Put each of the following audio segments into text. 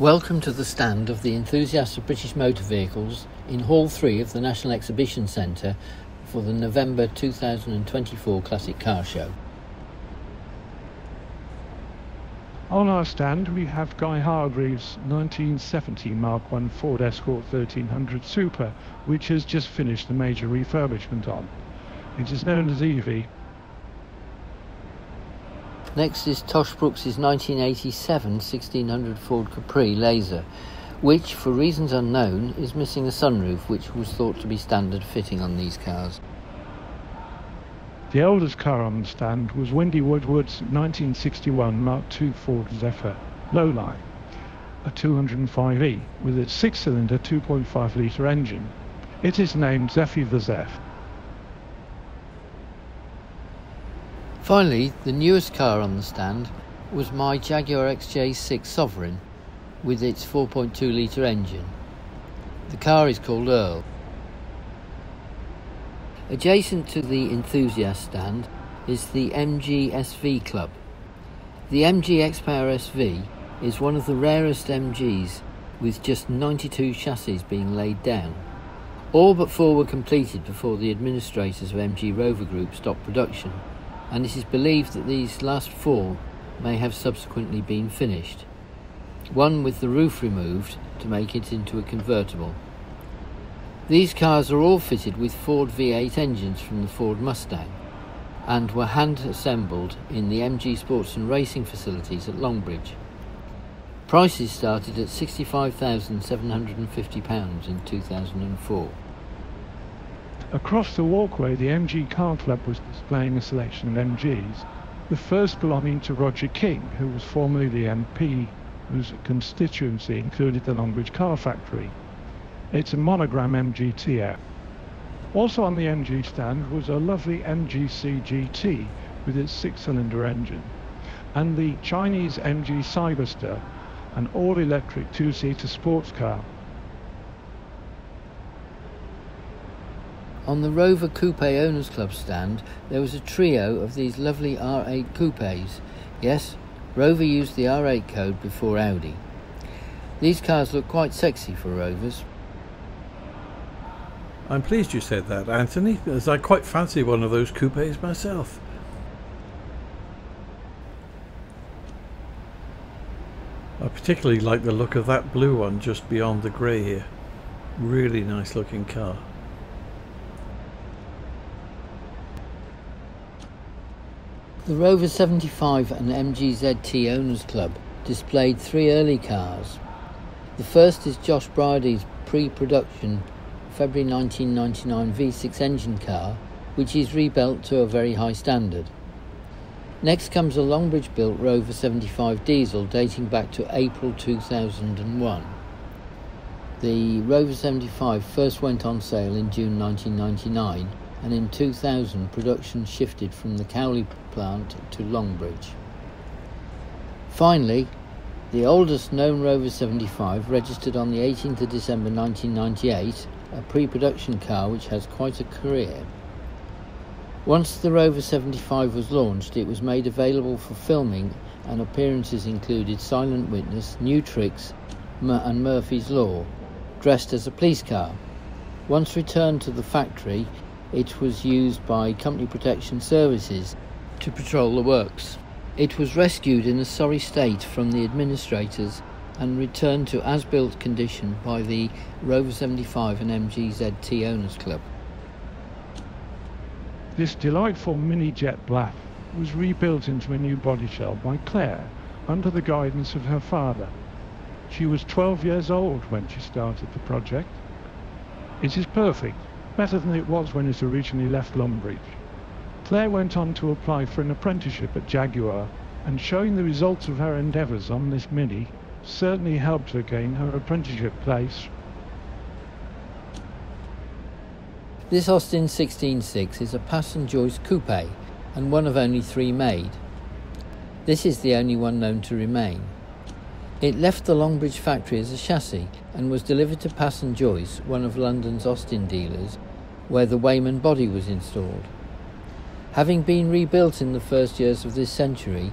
Welcome to the stand of the enthusiasts of British motor vehicles in Hall 3 of the National Exhibition Centre for the November 2024 Classic Car Show. On our stand we have Guy Hargreaves' 1970 Mark I Ford Escort 1300 Super, which has just finished a major refurbishment on. It is known as Evie Next is Tosh Brooks' 1987 1600 Ford Capri Laser, which, for reasons unknown, is missing a sunroof, which was thought to be standard fitting on these cars. The oldest car on the stand was Wendy Woodward's 1961 Mark II Ford Zephyr Lowline, a 205e with its six-cylinder 2.5 litre engine. It is named Zephyr the Zeph. Finally, the newest car on the stand was my Jaguar XJ6 Sovereign with its 4.2 litre engine. The car is called Earl. Adjacent to the enthusiast stand is the MG SV Club. The MG X-Power SV is one of the rarest MGs with just 92 chassis being laid down. All but four were completed before the administrators of MG Rover Group stopped production and it is believed that these last four may have subsequently been finished. One with the roof removed to make it into a convertible. These cars are all fitted with Ford V8 engines from the Ford Mustang and were hand assembled in the MG Sports and Racing facilities at Longbridge. Prices started at £65,750 in 2004. Across the walkway, the MG Car Club was displaying a selection of MGs, the first belonging to Roger King, who was formerly the MP whose constituency included the Longbridge Car Factory. It's a monogram MGTF. Also on the MG stand was a lovely MGC GT with its six-cylinder engine, and the Chinese MG Cyberster, an all-electric two-seater sports car On the Rover Coupe Owners Club stand, there was a trio of these lovely R8 coupes. Yes, Rover used the R8 code before Audi. These cars look quite sexy for Rovers. I'm pleased you said that, Anthony, as I quite fancy one of those coupes myself. I particularly like the look of that blue one just beyond the grey here. Really nice looking car. The Rover 75 and MGZT Owners Club displayed three early cars. The first is Josh Brady's pre-production February 1999 V6 engine car, which is rebuilt to a very high standard. Next comes a Longbridge built Rover 75 diesel dating back to April 2001. The Rover 75 first went on sale in June 1999 and in 2000 production shifted from the Cowley plant to Longbridge. Finally, the oldest known Rover 75 registered on the 18th of December 1998, a pre-production car which has quite a career. Once the Rover 75 was launched, it was made available for filming and appearances included Silent Witness, New Tricks and Murphy's Law, dressed as a police car. Once returned to the factory, it was used by Company Protection Services to patrol the works. It was rescued in a sorry state from the administrators and returned to as-built condition by the Rover 75 and MGZT Owners Club. This delightful mini jet black was rebuilt into a new body shell by Claire under the guidance of her father. She was 12 years old when she started the project. It is perfect, better than it was when it originally left Longbridge. Claire went on to apply for an apprenticeship at Jaguar, and showing the results of her endeavours on this Mini certainly helped her gain her apprenticeship place. This Austin 166 is a Pass and Joyce coupe and one of only three made. This is the only one known to remain. It left the Longbridge factory as a chassis and was delivered to Pass and Joyce, one of London's Austin dealers, where the Weymann body was installed. Having been rebuilt in the first years of this century,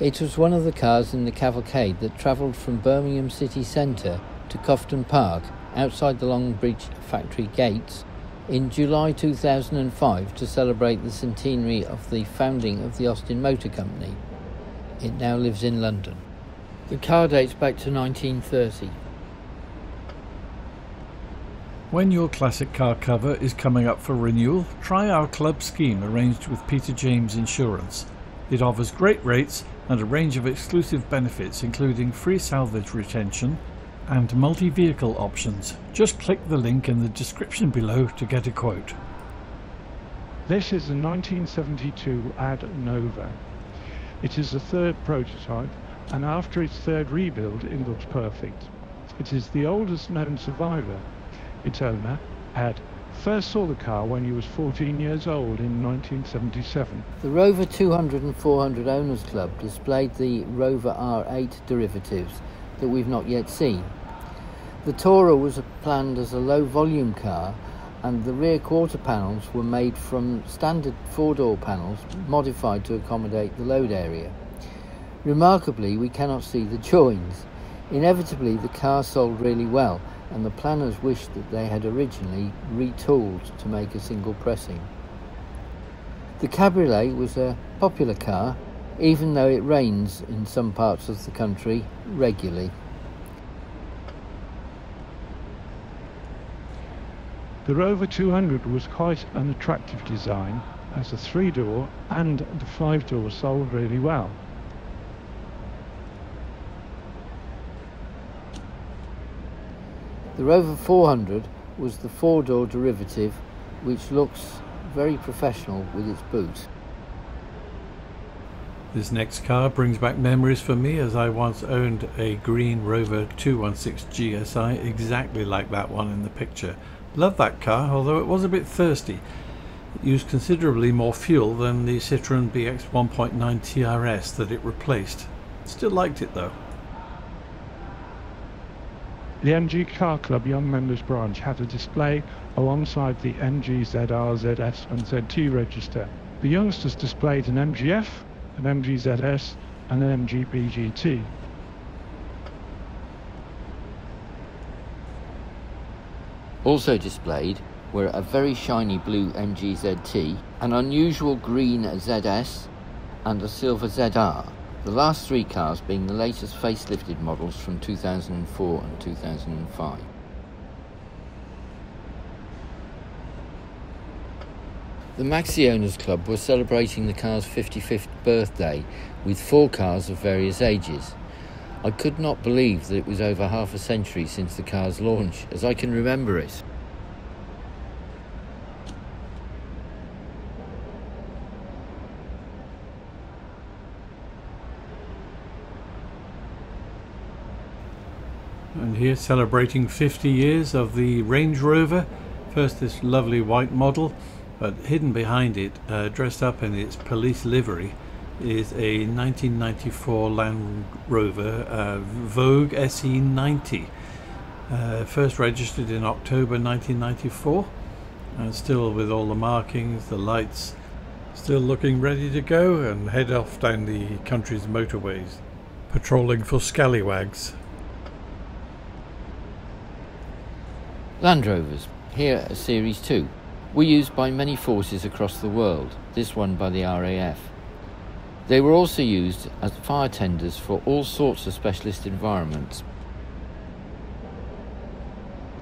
It was one of the cars in the cavalcade that travelled from Birmingham city centre to Cofton Park, outside the Longbridge factory gates, in July 2005 to celebrate the centenary of the founding of the Austin Motor Company. It now lives in London. The car dates back to 1930. When your classic car cover is coming up for renewal, try our club scheme arranged with Peter James Insurance. It offers great rates and a range of exclusive benefits including free salvage retention and multi-vehicle options. Just click the link in the description below to get a quote. This is a 1972 Ad Nova. It is the third prototype and after its third rebuild it looks perfect. It is the oldest known survivor. Its owner had first saw the car when he was 14 years old in 1977. The Rover 200 and 400 Owners Club displayed the Rover R8 derivatives that we've not yet seen. The Tourer was planned as a low volume car and the rear quarter panels were made from standard four-door panels modified to accommodate the load area. Remarkably, we cannot see the joins. Inevitably, the car sold really well and the planners wished that they had originally retooled to make a single pressing. The Cabriolet was a popular car, even though it rains in some parts of the country regularly. The Rover 200 was quite an attractive design as the three-door and the five-door sold really well. The Rover 400 was the four-door derivative which looks very professional with its boot. This next car brings back memories for me as I once owned a green Rover 216 GSI exactly like that one in the picture. Loved that car although it was a bit thirsty. It used considerably more fuel than the Citroën BX 1.9 TRS that it replaced. Still liked it though. The MG Car Club Young Members Branch had a display alongside the MG ZR, ZS and ZT register. The youngsters displayed an MGF, an MG ZS and an MG BGT. Also displayed were a very shiny blue MG ZT, an unusual green ZS and a silver ZR. The last three cars being the latest facelifted models from 2004 and 2005. The Maxi Owners Club were celebrating the car's 55th birthday with four cars of various ages. I could not believe that it was over half a century since the car's launch, as I can remember it. Here celebrating 50 years of the Range Rover. First this lovely white model, but hidden behind it, uh, dressed up in its police livery, is a 1994 Land Rover uh, Vogue SE90. Uh, first registered in October 1994 and still with all the markings, the lights, still looking ready to go and head off down the country's motorways, patrolling for scallywags. Land Rovers, here at Series 2, were used by many forces across the world, this one by the RAF. They were also used as fire tenders for all sorts of specialist environments.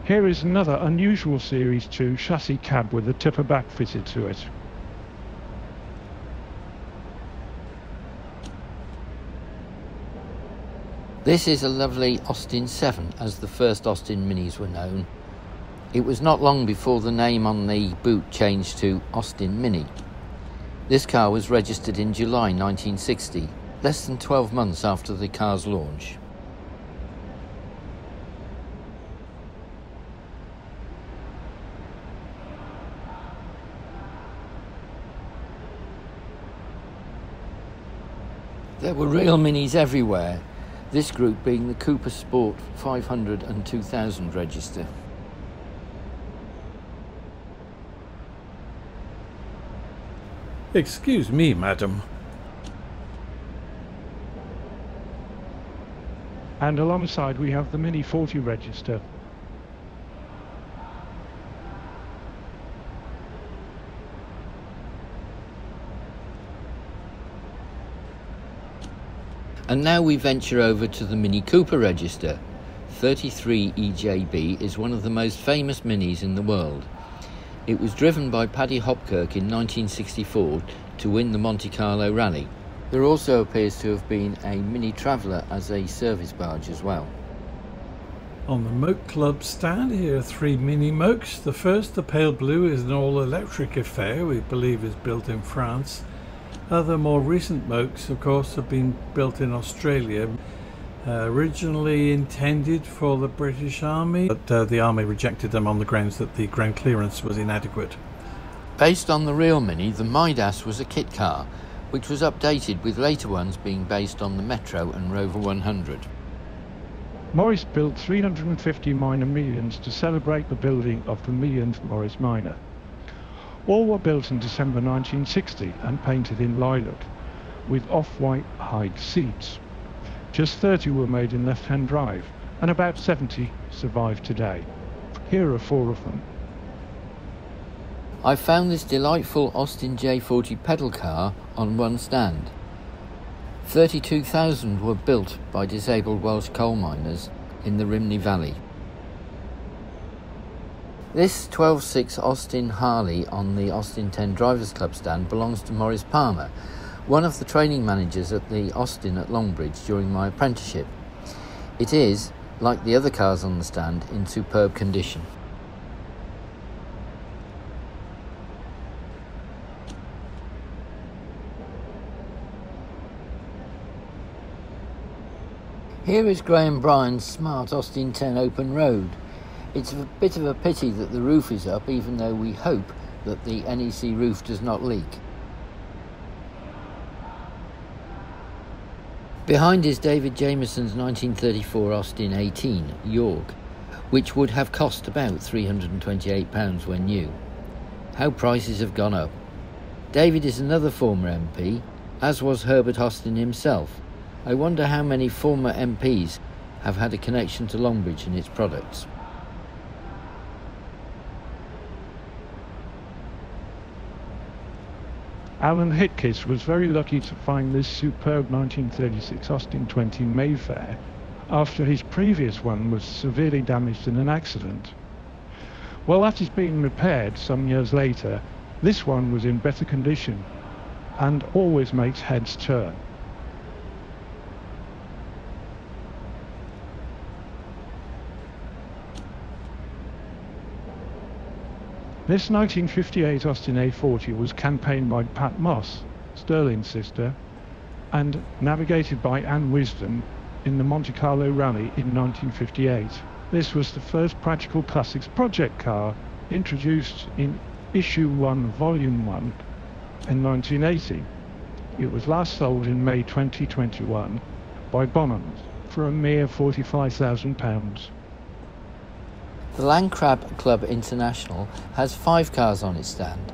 Here is another unusual Series 2 chassis cab with a tipper back fitted to it. This is a lovely Austin 7 as the first Austin Minis were known it was not long before the name on the boot changed to Austin Mini. This car was registered in July 1960, less than 12 months after the car's launch. There were real minis everywhere, this group being the Cooper Sport 500 and 2000 register. Excuse me, madam. And alongside we have the Mini 40 register. And now we venture over to the Mini Cooper register. 33 EJB is one of the most famous minis in the world. It was driven by Paddy Hopkirk in 1964 to win the Monte Carlo Rally. There also appears to have been a Mini Traveller as a service barge as well. On the Moke Club stand here are three mini Mokes. The first, the pale blue, is an all-electric affair we believe is built in France. Other more recent Mokes, of course, have been built in Australia. Uh, originally intended for the British Army, but uh, the Army rejected them on the grounds that the ground clearance was inadequate. Based on the real Mini, the Midas was a kit car, which was updated with later ones being based on the Metro and Rover 100. Morris built 350 minor millions to celebrate the building of the millionth Morris Minor. All were built in December 1960 and painted in lilac, with off-white hide seats. Just 30 were made in left-hand drive, and about 70 survive today. Here are four of them. I found this delightful Austin J40 pedal car on one stand. 32,000 were built by disabled Welsh coal miners in the Rhymney Valley. This 12.6 Austin Harley on the Austin 10 Drivers Club stand belongs to Maurice Palmer, one of the training managers at the Austin at Longbridge during my apprenticeship. It is, like the other cars on the stand, in superb condition. Here is Graham Bryan's smart Austin 10 open road. It's a bit of a pity that the roof is up, even though we hope that the NEC roof does not leak. Behind is David Jamieson's 1934 Austin 18, York, which would have cost about £328 when new. How prices have gone up. David is another former MP, as was Herbert Austin himself. I wonder how many former MPs have had a connection to Longbridge and its products. Alan Hitkis was very lucky to find this superb 1936 Austin 20 Mayfair after his previous one was severely damaged in an accident. While that is being repaired some years later, this one was in better condition and always makes heads turn. This 1958 Austin A40 was campaigned by Pat Moss, Stirling's sister, and navigated by Anne Wisdom in the Monte Carlo Rally in 1958. This was the first Practical Classics project car introduced in Issue 1, Volume 1 in 1980. It was last sold in May 2021 by Bonhams for a mere £45,000. The Landcrab Club International has five cars on its stand.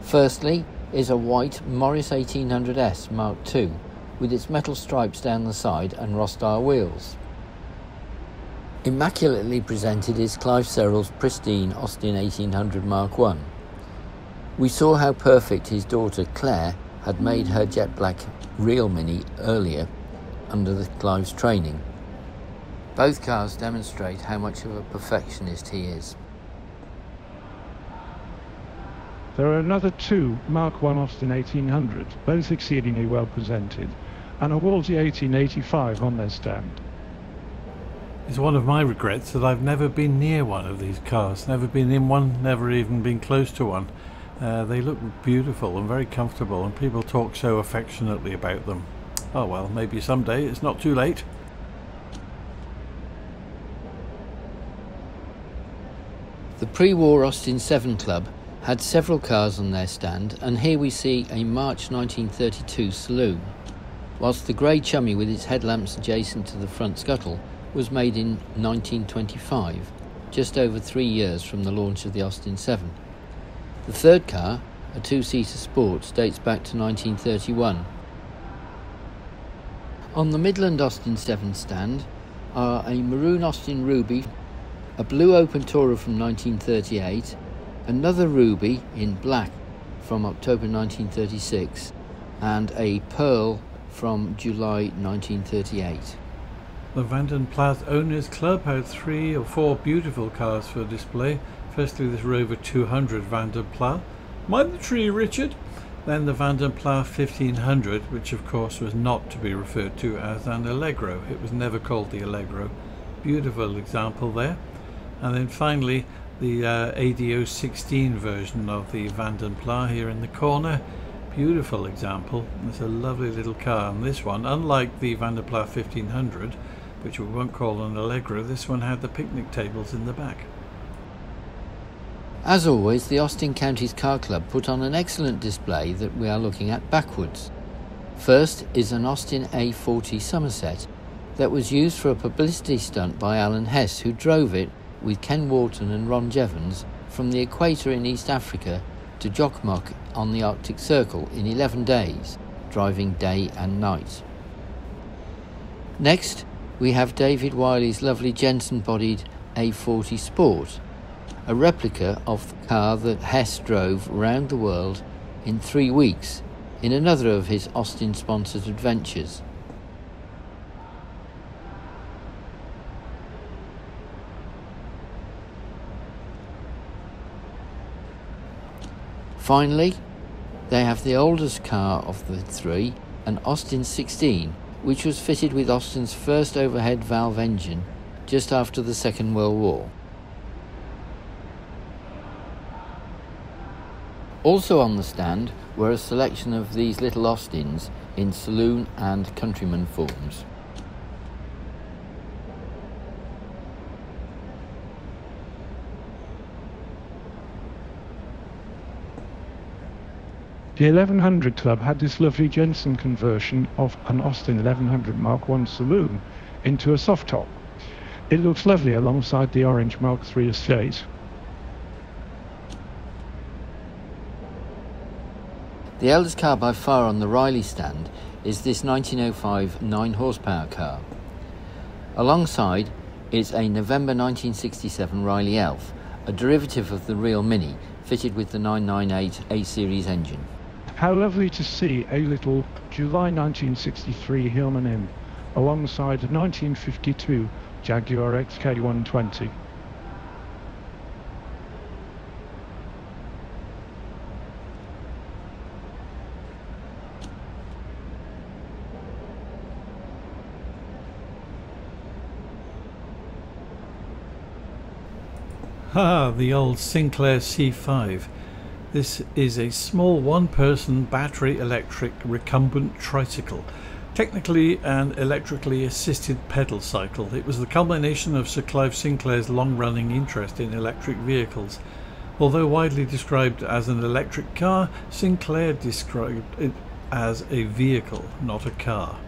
Firstly is a white Morris 1800S Mark II with its metal stripes down the side and Rostyle wheels. Immaculately presented is Clive Serrell's pristine Austin 1800 Mark I. We saw how perfect his daughter Claire had made her jet black real Mini earlier under the Clive's training. Both cars demonstrate how much of a perfectionist he is. There are another two Mark I Austin 1800s, both exceedingly well presented, and a Wolseley 1885 on their stand. It's one of my regrets that I've never been near one of these cars, never been in one, never even been close to one. Uh, they look beautiful and very comfortable, and people talk so affectionately about them. Oh well, maybe someday, it's not too late. The pre-war Austin 7 Club had several cars on their stand and here we see a March 1932 saloon, whilst the grey chummy with its headlamps adjacent to the front scuttle was made in 1925, just over three years from the launch of the Austin 7. The third car, a two-seater sport, dates back to 1931. On the Midland Austin 7 stand are a maroon Austin Ruby, a blue Open Tourer from 1938, another Ruby in black from October 1936, and a Pearl from July 1938. The Vanden Plas Owners Club had three or four beautiful cars for display. Firstly, this Rover 200 Vanden Plas. Mind the tree, Richard! Then the Vanden Plas 1500, which of course was not to be referred to as an Allegro. It was never called the Allegro. Beautiful example there. And then finally, the uh, ADO 16 version of the Vanden Plas here in the corner. Beautiful example. It's a lovely little car. And this one, unlike the Vanden Plas 1500, which we won't call an Allegro, this one had the picnic tables in the back. As always, the Austin Counties Car Club put on an excellent display that we are looking at backwards. First is an Austin A40 Somerset that was used for a publicity stunt by Alan Hess, who drove it with Ken Wharton and Ron Jevons from the equator in East Africa to Jokkmokk on the Arctic Circle in 11 days, driving day and night. Next, we have David Wiley's lovely Jensen bodied A40 Sport a replica of the car that Hess drove round the world in three weeks in another of his Austin sponsored adventures. Finally, they have the oldest car of the three, an Austin 16, which was fitted with Austin's first overhead valve engine just after the Second World War. Also on the stand were a selection of these little Austins in saloon and countryman forms. The 1100 Club had this lovely Jensen conversion of an Austin 1100 Mark I saloon into a soft top. It looks lovely alongside the orange Mark III estate The eldest car by far on the Riley stand is this 1905 9 horsepower car. Alongside is a November 1967 Riley Elf, a derivative of the real Mini, fitted with the 998 A series engine. How lovely to see a little July 1963 Hillman M alongside a 1952 Jaguar XK120. Ah, the old Sinclair C5. This is a small one-person battery electric recumbent tricycle. Technically an electrically assisted pedal cycle, it was the culmination of Sir Clive Sinclair's long-running interest in electric vehicles. Although widely described as an electric car, Sinclair described it as a vehicle, not a car.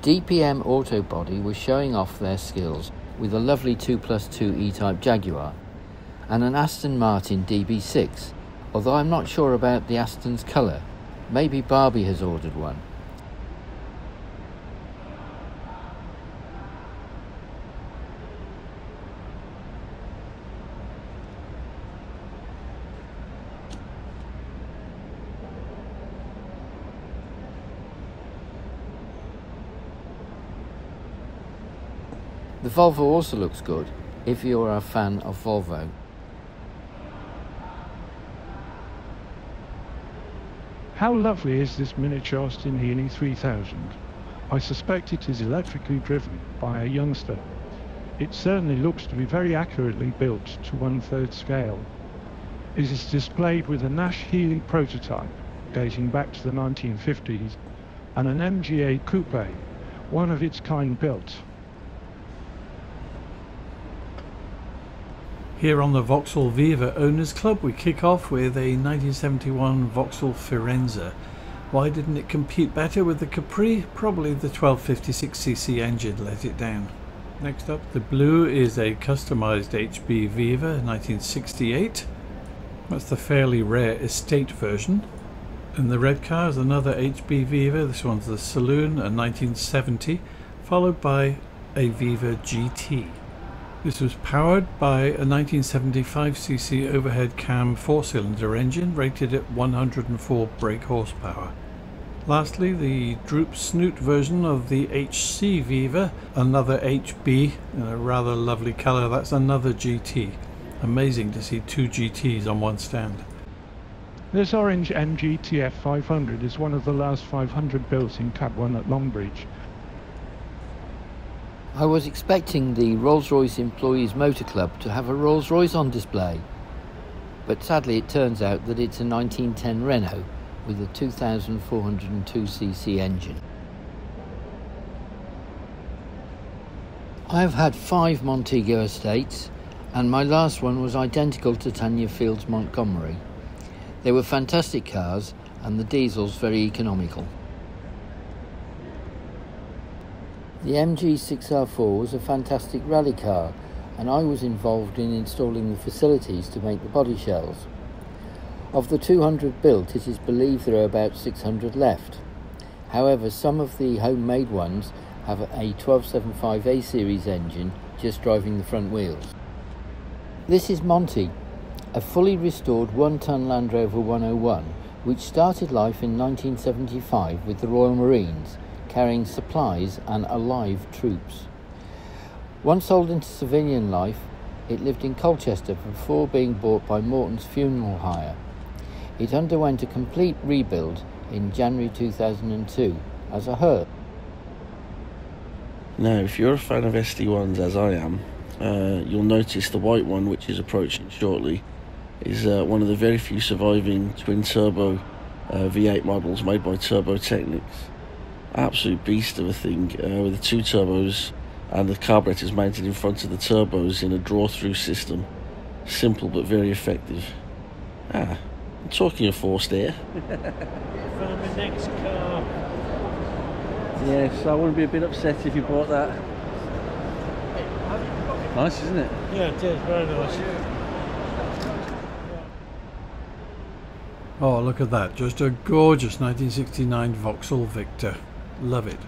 DPM Autobody was showing off their skills with a lovely 2 plus 2 E-Type Jaguar and an Aston Martin DB6, although I'm not sure about the Aston's colour. Maybe Barbie has ordered one. The Volvo also looks good if you're a fan of Volvo. How lovely is this miniature Austin Healey 3000? I suspect it is electrically driven by a youngster. It certainly looks to be very accurately built to one-third scale. It is displayed with a Nash Healey prototype dating back to the 1950s and an MGA coupe, one of its kind built Here on the Vauxhall Viva Owners Club we kick off with a 1971 Vauxhall Firenza. Why didn't it compete better with the Capri? Probably the 1256cc engine let it down. Next up, the blue is a customised HB Viva 1968. That's the fairly rare estate version. And the red car is another HB Viva. This one's the Saloon, a 1970, followed by a Viva GT. This was powered by a 1975cc overhead cam four-cylinder engine rated at 104 brake horsepower. Lastly, the droop snoot version of the HC Viva, another HB in a rather lovely colour. That's another GT. Amazing to see two GTs on one stand. This orange MGTF 500 is one of the last 500 built in Cat 1 at Longbridge. I was expecting the Rolls-Royce Employees Motor Club to have a Rolls-Royce on display, but sadly it turns out that it's a 1910 Renault with a 2402cc engine. I have had five Montego estates and my last one was identical to Tanya Fields Montego. They were fantastic cars and the diesels very economical. The MG6R4 was a fantastic rally car and I was involved in installing the facilities to make the body shells. Of the 200 built, it is believed there are about 600 left. However, some of the homemade ones have a 1275A series engine just driving the front wheels. This is Monty, a fully restored one-ton Land Rover 101 which started life in 1975 with the Royal Marines carrying supplies and alive troops. Once sold into civilian life, it lived in Colchester before being bought by Morton's Funeral Hire. It underwent a complete rebuild in January 2002 as a Herb. Now, if you're a fan of SD1s as I am, uh, you'll notice the white one, which is approaching shortly, is uh, one of the very few surviving twin turbo uh, V8 models made by Turbo Technics absolute beast of a thing uh, with the two turbos and the carburetors mounted in front of the turbos in a draw-through system. Simple but very effective. Ah, I'm talking of forced air. Found the next car. Yes, I wouldn't be a bit upset if you bought that. Nice, isn't it? Yeah, it is. Very nice. Oh, look at that. Just a gorgeous 1969 Vauxhall Victor. Love it.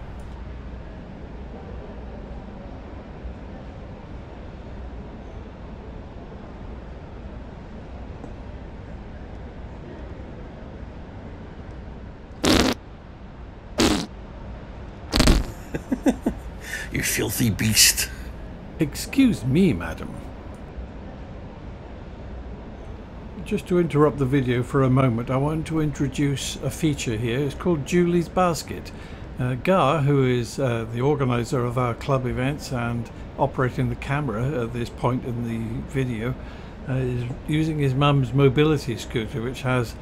You filthy beast. Excuse me, madam. Just to interrupt the video for a moment, I want to introduce a feature here. It's called Julie's Basket. Uh, Gar, who is uh, the organizer of our club events and operating the camera at this point in the video, uh, is using his mum's mobility scooter, which has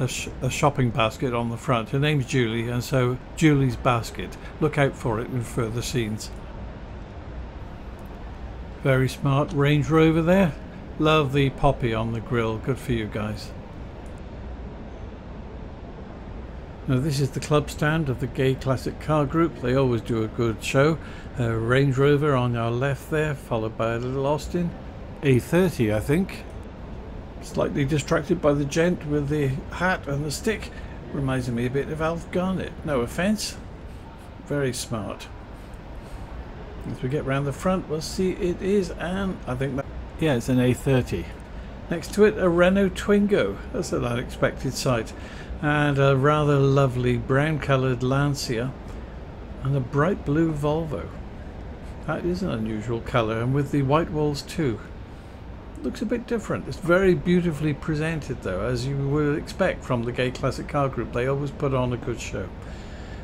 a, sh a, shopping basket on the front. Her name's Julie, and so Julie's Basket. Look out for it in further scenes. Very smart Range Rover there. Love the poppy on the grill. Good for you guys. Now this is the club stand of the Gay Classic Car Group. They always do a good show. Uh, Range Rover on our left there, followed by a little Austin. A30 I think. Slightly distracted by the gent with the hat and the stick. Reminds me a bit of Alf Garnett. No offence. Very smart. As we get round the front, we'll see it is an, I think that, yeah, it's an A30. Next to it, a Renault Twingo. That's an unexpected sight. And a rather lovely brown coloured Lancia and a bright blue Volvo. That is an unusual colour, and with the white walls too. Looks a bit different. It's very beautifully presented though, as you would expect from the Gay Classic Car Group. They always put on a good show.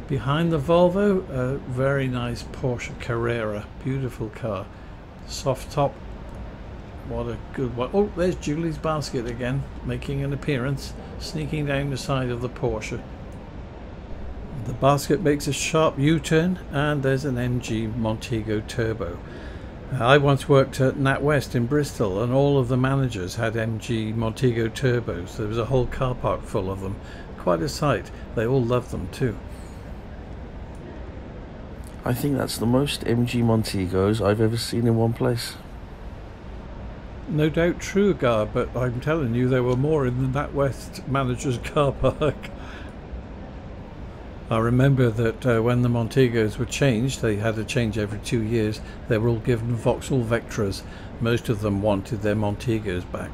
Behind the Volvo, a very nice Porsche Carrera. Beautiful car. Soft top. What a good one. Oh, there's Julie's basket again, making an appearance, sneaking down the side of the Porsche. The basket makes a sharp U-turn and there's an MG Montego Turbo. I once worked at NatWest in Bristol and all of the managers had MG Montego Turbos. There was a whole car park full of them. Quite a sight. They all loved them too. I think that's the most MG Montegos I've ever seen in one place. No doubt true, Gar, but I'm telling you there were more in the NatWest manager's car park. I remember that uh, when the Montegos were changed, they had a change every two years, they were all given Vauxhall Vectras. Most of them wanted their Montegos back.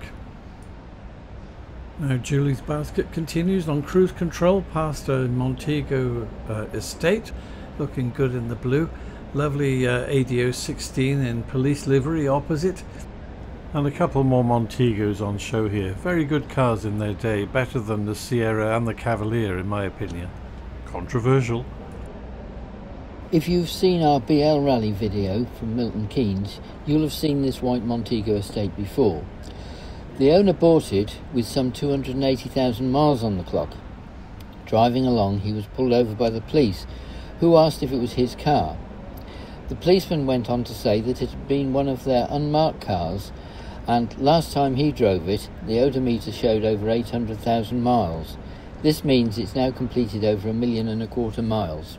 Now Julie's basket continues on cruise control past a Montego uh, estate, looking good in the blue. Lovely uh, ADO 16 in police livery opposite. And a couple more Montegos on show here. Very good cars in their day, better than the Sierra and the Cavalier in my opinion. Controversial. If you've seen our BL Rally video from Milton Keynes, you'll have seen this white Montego estate before. The owner bought it with some 280,000 miles on the clock. Driving along, he was pulled over by the police, who asked if it was his car. The policeman went on to say that it had been one of their unmarked cars, and last time he drove it, the odometer showed over 800,000 miles. This means it's now completed over a million and a quarter miles.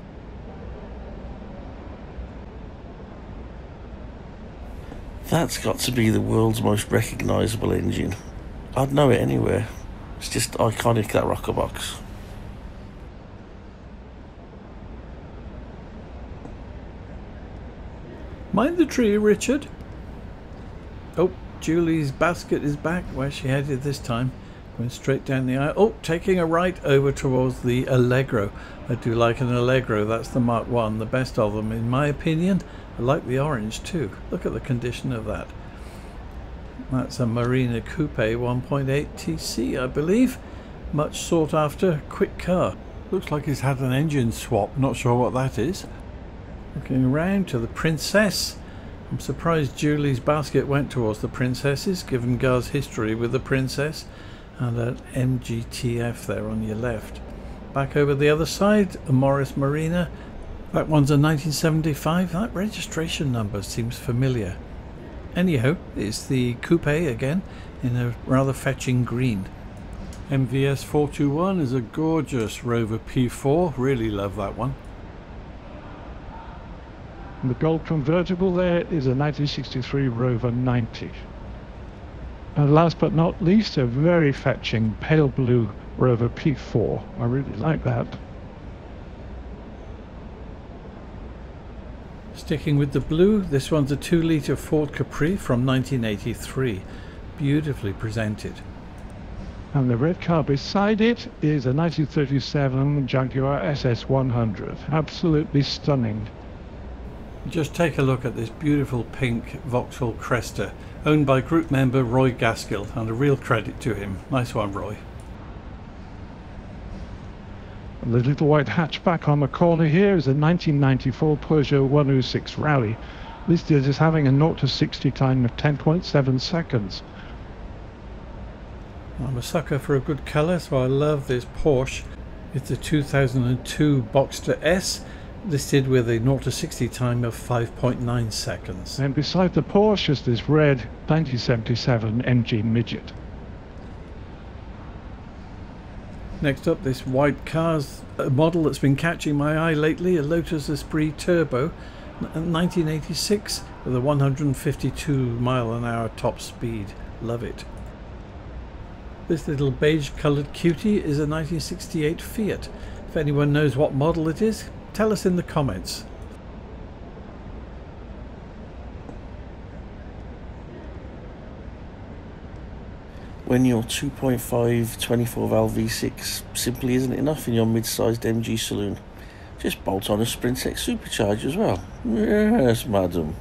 That's got to be the world's most recognisable engine. I'd know it anywhere. It's just iconic, that rocker box. Mind the tree, Richard. Oh, Julie's basket is back. Where's she headed this time? Going straight down the aisle. Oh, taking a right over towards the Allegro. I do like an Allegro. That's the Mark 1, the best of them in my opinion. I like the orange too. Look at the condition of that. That's a Marina Coupe 1.8 TC, I believe. Much sought after, quick car. Looks like it's had an engine swap. Not sure what that is. Looking around to the Princess. I'm surprised Julie's basket went towards the Princesses, given Gar's history with the Princess. And an MGTF there on your left. Back over the other side, a Morris Marina. That one's a 1975. That registration number seems familiar. Anyhow, it's the coupe again in a rather fetching green. MVS 421 is a gorgeous Rover P4. Really love that one. And the gold convertible there is a 1963 Rover 90. And last but not least, a very fetching pale blue Rover P4. I really like that. Sticking with the blue, this one's a 2 litre Ford Capri from 1983. Beautifully presented. And the red car beside it is a 1937 Jaguar SS100. Absolutely stunning. Just take a look at this beautiful pink Vauxhall Cresta, owned by group member Roy Gaskill, and a real credit to him. Nice one, Roy. The little white hatchback on the corner here is a 1994 Peugeot 106 Rally, listed as having a 0 to 60 time of 10.7 seconds. I'm a sucker for a good colour, so I love this Porsche. It's a 2002 Boxster S, listed with a 0 to 60 time of 5.9 seconds. And beside the Porsche is this red 1977 MG Midget. Next up, this white car's a model that's been catching my eye lately, a Lotus Esprit Turbo, 1986 with a 152 mile an hour top speed. Love it. This little beige coloured cutie is a 1968 Fiat. If anyone knows what model it is, tell us in the comments. when your 2.5 24 valve V6 simply isn't enough in your mid-sized MG saloon. Just bolt on a Sprintex supercharger as well. Yes, madam.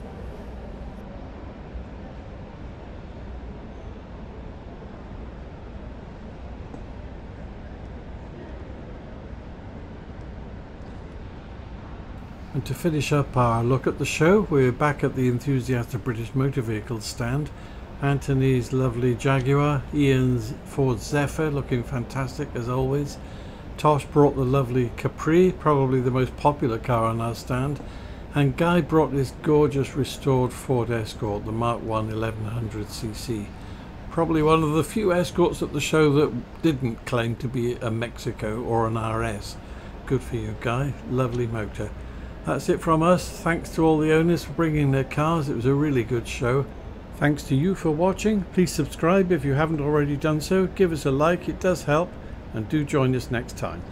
And to finish up our look at the show, we're back at the Enthusiastic British Motor Vehicles stand Anthony's lovely Jaguar, Ian's Ford Zephyr looking fantastic as always. Tosh brought the lovely Capri, probably the most popular car on our stand. And Guy brought this gorgeous restored Ford Escort, the Mark 1 1100cc. Probably one of the few Escorts at the show that didn't claim to be a Mexico or an RS. Good for you, Guy. Lovely motor. That's it from us. Thanks to all the owners for bringing their cars. It was a really good show. Thanks to you for watching. Please subscribe if you haven't already done so. Give us a like, it does help. And do join us next time.